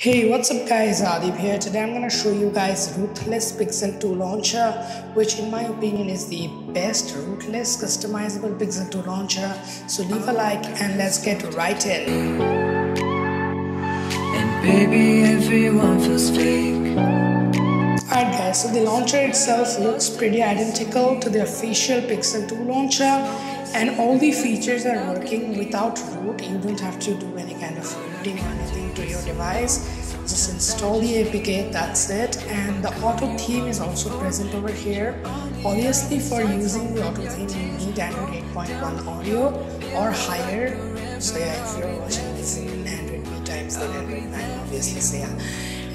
Hey what's up guys? Adib here. Today I'm gonna show you guys ruthless pixel 2 launcher which in my opinion is the best ruthless customizable pixel 2 launcher. So leave a like and let's get right in. And baby everyone feels fake. Alright guys so the launcher itself looks pretty identical to the official pixel 2 launcher and all the features are working without root. You don't have to do any kind of rooting or anything your device. Just install the apk that's it. And the auto theme is also present over here. Obviously for using the auto theme you need android 8.1 Oreo or higher. So yeah if you're watching this in android p times then android 9 obviously so yeah.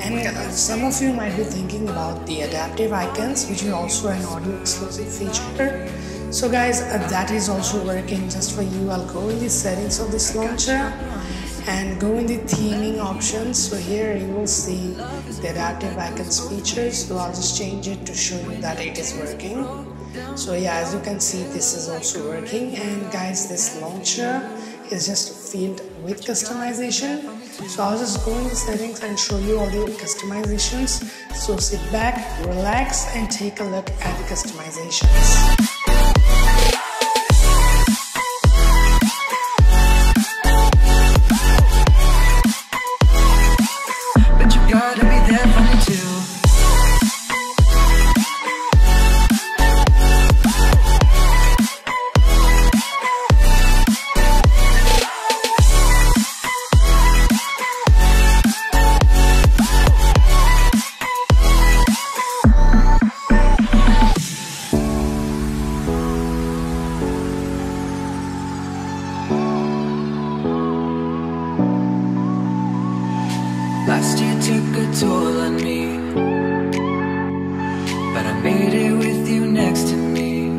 And uh, some of you might be thinking about the adaptive icons which is also an Oreo exclusive feature. So guys uh, that is also working just for you. I'll go in the settings of this launcher and go in the theming options. So here you will see the adaptive icons features. So i'll just change it to show you that it is working. So yeah as you can see this is also working. And guys this launcher is just filled with customization. So i'll just go in the settings and show you all the customizations. So sit back relax and take a look at the customizations took a toll on me. But I made it with you next to me.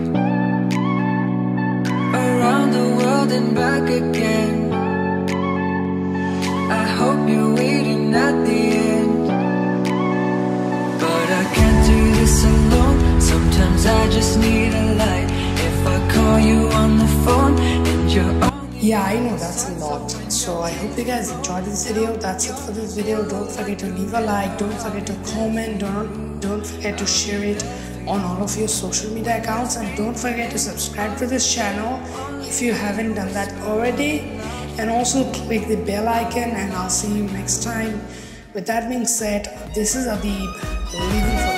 Around the world and back again. I hope you're waiting at the end. But I can't do this alone. Sometimes I just need yeah i know that's a lot. So i hope you guys enjoyed this video. That's it for this video. Don't forget to leave a like. Don't forget to comment. Don't don't forget to share it on all of your social media accounts. And don't forget to subscribe to this channel if you haven't done that already. And also click the bell icon and i'll see you next time. With that being said this is Adib for